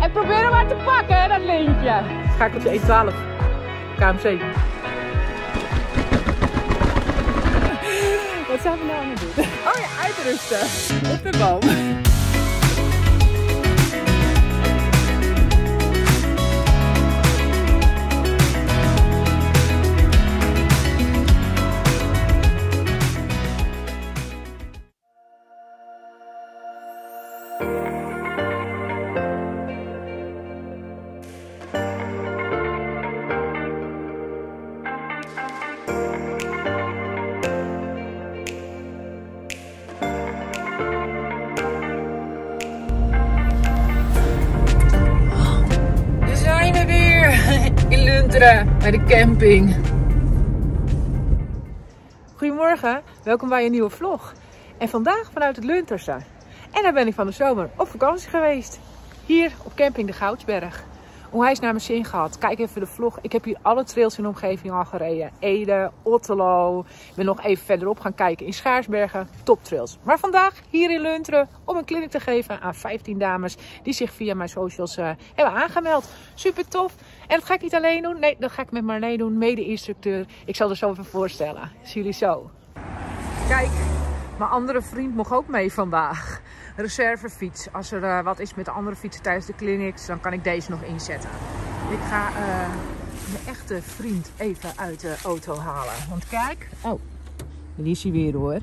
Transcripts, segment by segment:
En probeer hem maar te pakken, dat lintje. Schakeltje 112. KMC. Wat zijn we nou aan het doen? Oh ja, uitrusten. Op de boom. Bij de camping. Goedemorgen, welkom bij een nieuwe vlog. En vandaag vanuit het Lunterse. En daar ben ik van de zomer op vakantie geweest. Hier op camping de Goudsberg. Onwijs naar mijn zin gehad. Kijk even de vlog. Ik heb hier alle trails in de omgeving al gereden. Ede, Otterlo. Ben nog even verderop gaan kijken in Schaarsbergen. Top trails. Maar vandaag hier in Lunteren om een clinic te geven aan 15 dames die zich via mijn socials eh, hebben aangemeld. Super tof. En dat ga ik niet alleen doen. Nee, dat ga ik met Marleen doen, mede-instructeur. Ik zal er zo even voorstellen. Zie jullie zo. Kijk, mijn andere vriend mocht ook mee vandaag. Reservefiets. Als er eh, wat is met de andere fietsen tijdens de clinics, dan kan ik deze nog inzetten. Ik ga eh, mijn echte vriend even uit de auto halen. Want kijk, oh, die is hij weer hoor.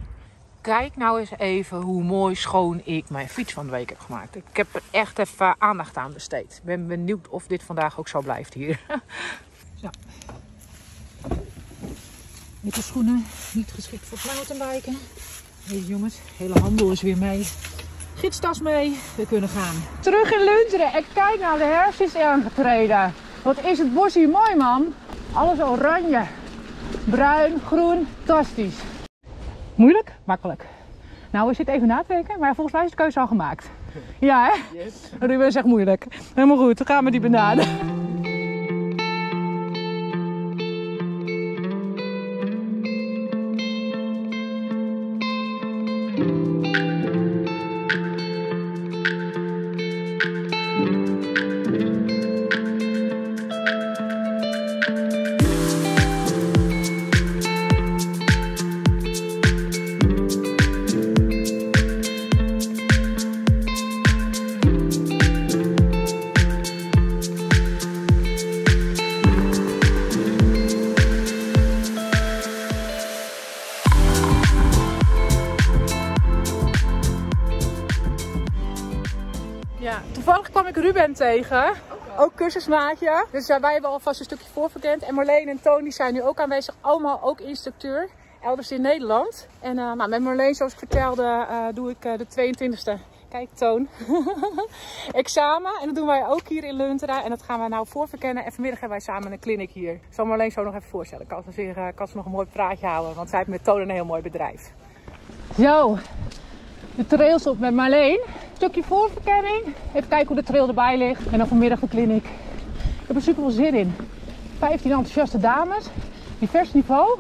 Kijk nou eens even hoe mooi schoon ik mijn fiets van de week heb gemaakt. Ik heb er echt even aandacht aan besteed. Ik ben benieuwd of dit vandaag ook zo blijft hier. Zo. Schoenen, niet geschikt voor mountainbiken. Deze jongens, hele handel is weer mee. Gidstas mee, we kunnen gaan. Terug in Lunteren en kijk nou, de herfst is aangetreden. Wat is het bos hier mooi, man. Alles oranje. Bruin, groen, fantastisch. Moeilijk? Makkelijk. Nou, we zitten even na te denken, maar volgens mij is de keuze al gemaakt. Ja, hè? Yes. Ruben zegt moeilijk. Helemaal goed, dan gaan we die bananen. Kwam ik Ruben tegen. Ook cursusmaatje. Dus wij hebben alvast een stukje voorverkend. En Marleen en Tony zijn nu ook aanwezig. Allemaal ook instructeur. Elders in Nederland. En uh, nou, met Marleen, zoals ik vertelde, uh, doe ik de 22e. Kijk, Toon. Examen. En dat doen wij ook hier in Lunteren. En dat gaan we nou voorverkennen. En vanmiddag hebben wij samen een clinic hier. Ik zal Marleen zo nog even voorstellen. Kan ze, zich, kan ze nog een mooi praatje houden. Want zij heeft met Toon een heel mooi bedrijf. Zo, de trails op met Marleen. Stukje voorverkenning. Even kijken hoe de trail erbij ligt. En dan vanmiddag de clinic. Ik heb er super veel zin in. 15 enthousiaste dames. Divers niveau.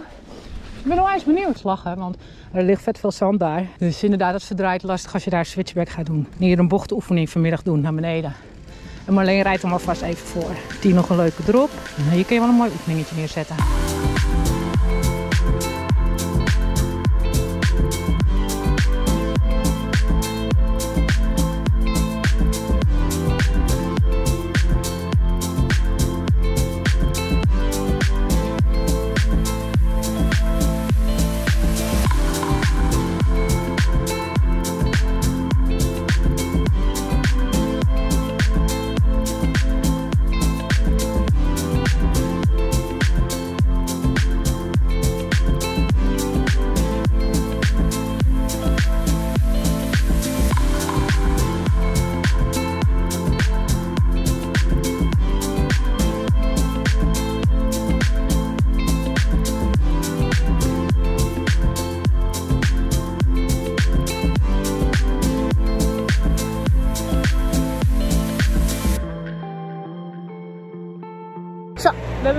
Ik ben onwijs benieuwd. Lachen, want er ligt vet veel zand daar. Dus inderdaad, dat verdraait lastig als je daar switchback gaat doen. Hier een bochtoefening vanmiddag doen naar beneden. En Marleen rijdt hem alvast even voor. Die nog een leuke drop. En hier kun je wel een mooi oefeningetje neerzetten.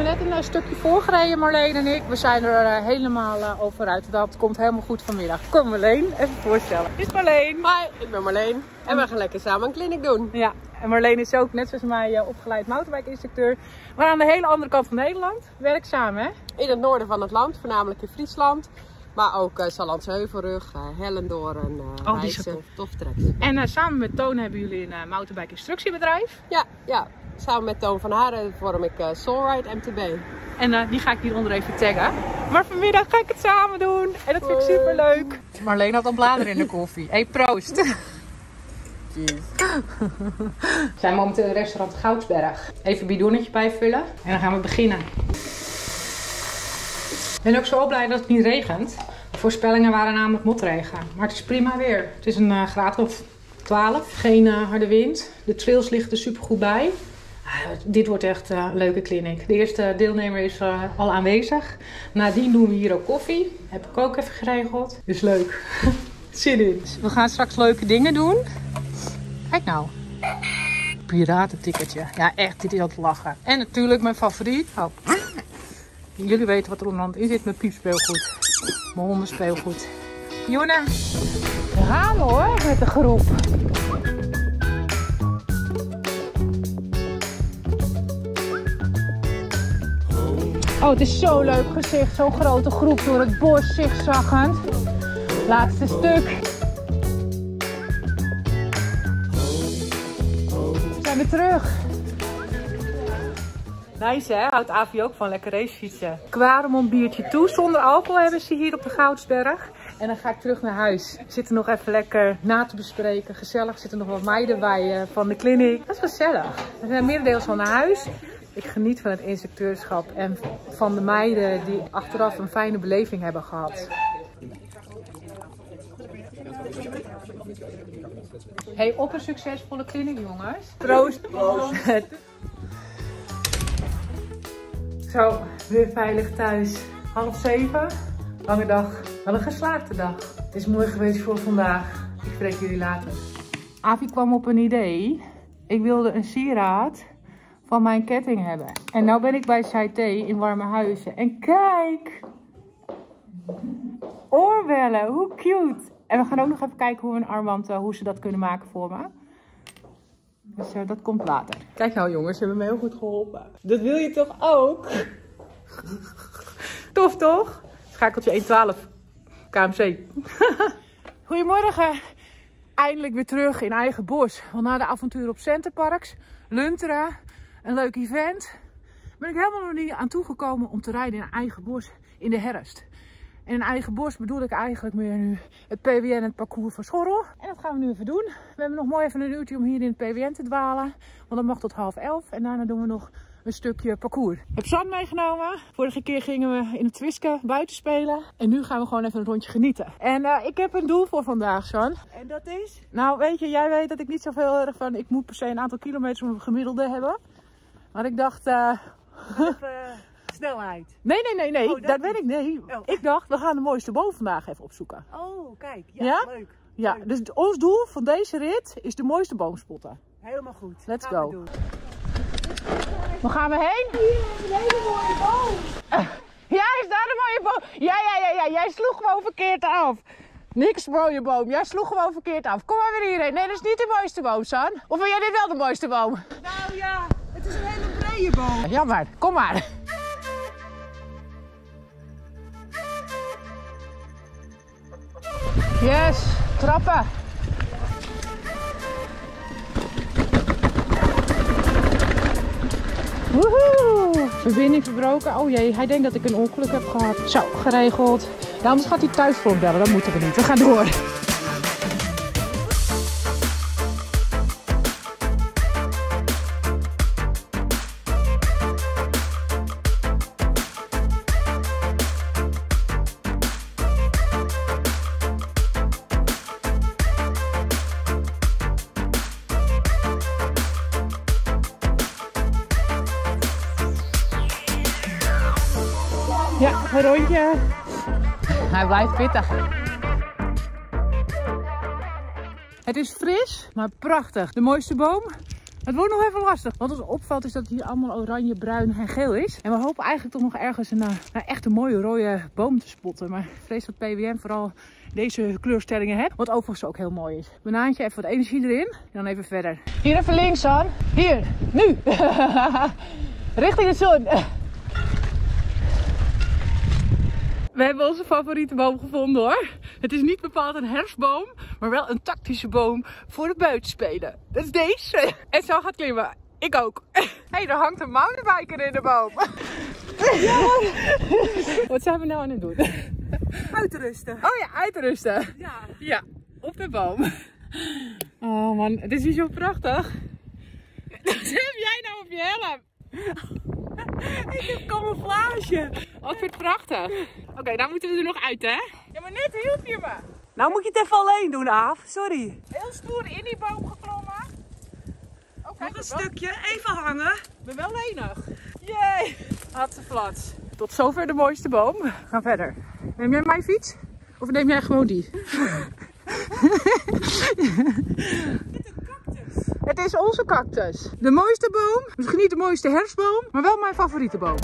Hebben net een, eh, stukje voorgereden, Marleen en ik. We zijn er uh, helemaal uh, over uit. Dat komt helemaal goed vanmiddag. Kom Marleen, even voorstellen. Dit is Marleen. Hi, ik ben Marleen. En we gaan lekker samen een clinic doen. Ja, en Marleen is ook net zoals mij opgeleid mountainbike instructeur. Maar aan de hele andere kant van Nederland werkzaam hè? In het noorden van het land, voornamelijk in Friesland. Maar ook uh, Sallandse Heuvelrug, uh, Hellendoorn, uh, oh, tof tracks. En samen met Toon hebben jullie een mountainbike instructiebedrijf? Ja, ja, samen met Toon van Haren vorm ik Soulride MTB. En die ga ik hieronder even taggen. Maar vanmiddag ga ik het samen doen. En dat vind ik super leuk. Marleen had een bladeren in de koffie. hey, proost. We zijn momenteel in restaurant Goudsberg. Even een bidonnetje bijvullen en dan gaan we beginnen. Ik ben ook zo blij dat het niet regent. De voorspellingen waren namelijk motregen. Maar het is prima weer. Het is een uh, graad of 12. Geen uh, harde wind. De trails liggen er super goed bij. Ah, dit wordt echt uh, een leuke clinic. De eerste deelnemer is al aanwezig. Nadien doen we hier ook koffie. Heb ik ook even geregeld. Dus leuk. Zin in. We gaan straks leuke dingen doen. Kijk nou. Piratenticketje. Ja, echt. Dit is aan het lachen. En natuurlijk mijn favoriet. Oh. Jullie weten wat er onderhand in zit. Mijn piepspeelgoed. Mijn hondenspeelgoed. Jona. We gaan hoor met de groep. Oh, het is zo leuk gezicht. Zo'n grote groep door het bos zigzaggend. Laatste stuk. We zijn weer terug. Nice hè, houdt Avi ook van lekker racefietsen. Quaremont biertje toe, zonder alcohol hebben ze hier op de Goudsberg. En dan ga ik terug naar huis. Zitten nog even lekker na te bespreken. Gezellig, zitten nog wat meiden bij uh, van de kliniek. Dat is gezellig. We zijn merendeels al naar huis. Ik geniet van het instructeurschap en van de meiden die achteraf een fijne beleving hebben gehad. Hey, op een succesvolle kliniek jongens. Troost. Zo, weer veilig thuis. Half zeven. Lange dag. Wel een geslaagde dag. Het is mooi geweest voor vandaag. Ik spreek jullie later. Avi kwam op een idee. Ik wilde een sieraad van mijn ketting hebben. En nu ben ik bij Saité in Warme Huizen. En kijk! Oorbellen, hoe cute! En we gaan ook nog even kijken hoe, een armband, uh, hoe ze dat kunnen maken voor me. Dus uh, dat komt later. Kijk nou jongens, ze hebben me heel goed geholpen. Dat wil je toch ook? Tof toch? Schakeltje 112. KMC. Goedemorgen. Eindelijk weer terug in eigen bos. Want na de avontuur op Centerparks, Luntera, een leuk event, ben ik helemaal nog niet aan toegekomen om te rijden in eigen bos in de herfst. En in eigen bos bedoel ik eigenlijk meer nu het PWN en het parcours van Schorrel. En dat gaan we nu even doen. We hebben nog mooi even een uurtje om hier in het PWN te dwalen. Want dat mag tot half elf. En daarna doen we nog een stukje parcours. Ik heb zand meegenomen. Vorige keer gingen we in het Twiske buiten spelen. En nu gaan we gewoon even een rondje genieten. En uh, ik heb een doel voor vandaag, San. En dat is? Nou, weet je, jij weet dat ik niet zoveel erg van... Ik moet per se een aantal kilometers om een gemiddelde hebben. Maar ik dacht... Uh... Even snelheid. Nee, nee, nee, nee. Oh, dat, dat weet ik. Nee. Oh. Ik dacht, we gaan de mooiste boom vandaag even opzoeken. Oh, kijk. Ja, ja? leuk. Ja, leuk. dus ons doel van deze rit is de mooiste boom spotten. Helemaal goed. Let's go. Waar gaan we heen? Hier is een hele mooie boom. Uh, ja, is daar een mooie boom? Ja, ja, ja, ja. Jij sloeg gewoon verkeerd af. Niks mooie boom. Jij sloeg gewoon verkeerd af. Kom maar weer hierheen. Nee, dat is niet de mooiste boom, San. Of vind jij dit wel de mooiste boom? Nou ja, Jammer. Kom maar. Yes, trappen. Woehoe! Verbinding verbroken. Oh jee, hij denkt dat ik een ongeluk heb gehad. Zo, geregeld. Anders gaat hij thuis voor bellen. Dat moeten we niet. We gaan door. Rondje. Hij blijft pittig. Het is fris, maar prachtig. De mooiste boom. Het wordt nog even lastig. Wat ons opvalt is dat het hier allemaal oranje, bruin en geel is. En we hopen eigenlijk toch nog ergens een, een echt een mooie rode boom te spotten. Maar ik vrees dat PWM vooral deze kleurstellingen heeft. Wat overigens ook heel mooi is. Banaantje, even wat energie erin. En dan even verder. Hier even links aan. Hier, nu. Richting de zon. We hebben onze favoriete boom gevonden hoor. Het is niet bepaald een herfstboom, maar wel een tactische boom voor het buitenspelen. Dat is deze. En zo gaat klimmen. Ik ook. Hé, hey, er hangt een mountainbiker in de boom. Ja. Wat zijn we nou aan het doen? Uitrusten. Oh ja, uitrusten. Ja. Ja, op de boom. Oh man, het is hier zo prachtig. Wat heb jij nou op je helm? Ik heb camouflage. Oh, ik vind het prachtig. Oké, dan moeten we er nog uit, hè? Ja, maar net hielp je me. Nou moet je het even alleen doen, Aaf. Sorry. Heel stoer in die boom geklommen. Oh, kijk, Nog een stukje. Even hangen. Ik ben wel lenig. Jee. Had plat. Tot zover de mooiste boom. We gaan verder. Neem jij mijn fiets? Of neem jij gewoon die? Het is onze cactus. De mooiste boom. Misschien niet de mooiste herfstboom, maar wel mijn favoriete boom.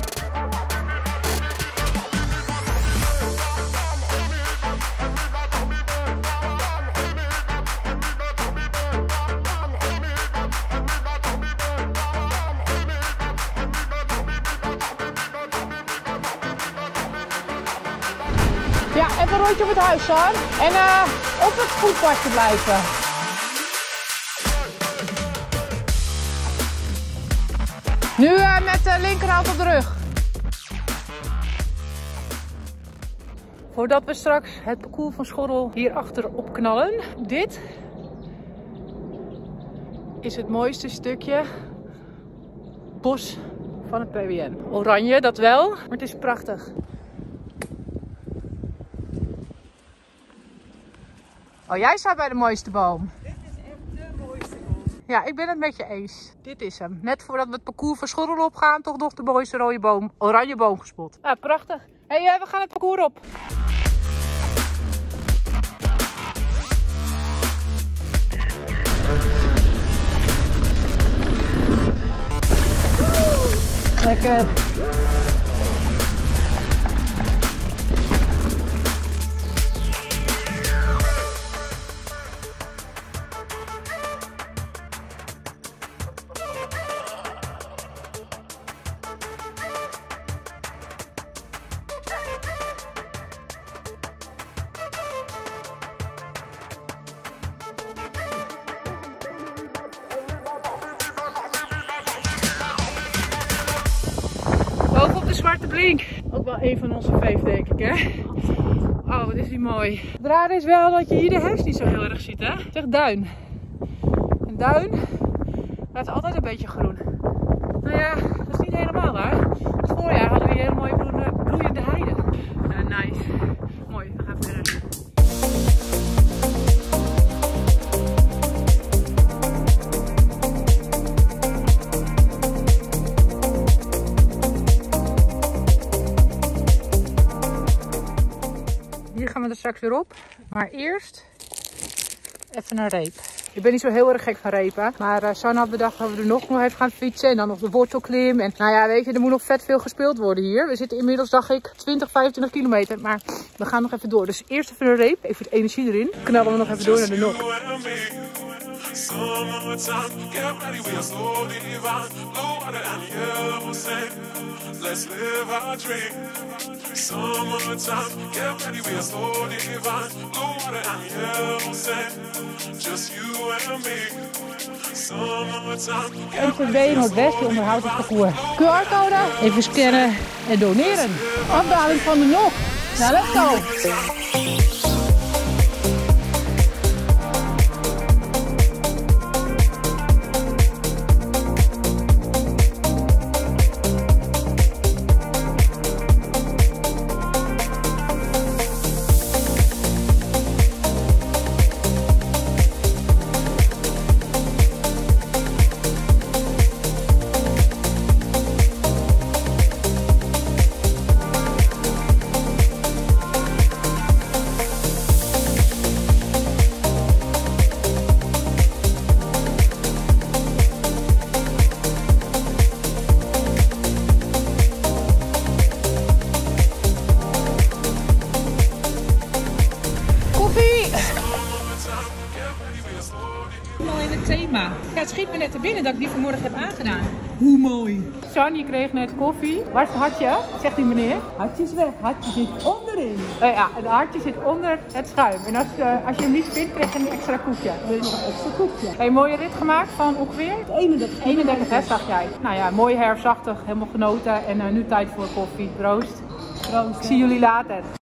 Ja, even een rondje op het huis, San. En eh, op het voetpadje blijven. Nu eh, met de linkerhand op de rug. Voordat we straks het parcours van Schorrel hierachter opknallen. Dit is het mooiste stukje bos van het PWN. Oranje, dat wel, maar het is prachtig. Oh, jij staat bij de mooiste boom. Ja, ik ben het met je eens. Dit is hem. Net voordat we het parcours van Schorrel opgaan, toch nog de mooiste rode boom, oranje boom gespot. Ja, prachtig. Hé, hey, we gaan het parcours op. Lekker. De zwarte blink. Ook wel een van onze vijf, denk ik, hè? Oh, wat is die mooi. Het rare is wel dat je hier de herfst niet zo heel erg ziet, hè? Het is echt duin. En duin laat altijd een beetje groen. Nou ja, straks weer op. Maar eerst even een reep. Ik ben niet zo heel erg gek van repen. Maar uh, Sanne had bedacht dat we er nog nog even gaan fietsen. En dan nog de wortelklim. En nou ja, weet je, er moet nog vet veel gespeeld worden hier. We zitten inmiddels, dacht ik, 20, 25 kilometer. Maar we gaan nog even door. Dus eerst even een reep. Even de energie erin. Knallen we nog even door naar de nok. We are we onderhoudt het parcours. QR-code, even scannen en doneren. Afdaling van de nok. Nou, let's je kreeg net koffie. Waar is het hartje? Zegt die meneer. Hartje is weg, hartje zit onderin. Oh ja, het hartje zit onder het schuim. En als, eh, als je hem niet vindt, krijg je een extra koekje. Nog een extra koekje. Een mooie rit gemaakt van ongeveer? 31 31 hè, zag jij. Nou ja, mooi herfstachtig, helemaal genoten. En eh, nu tijd voor koffie. Proost. Proost. Ik zie jullie later.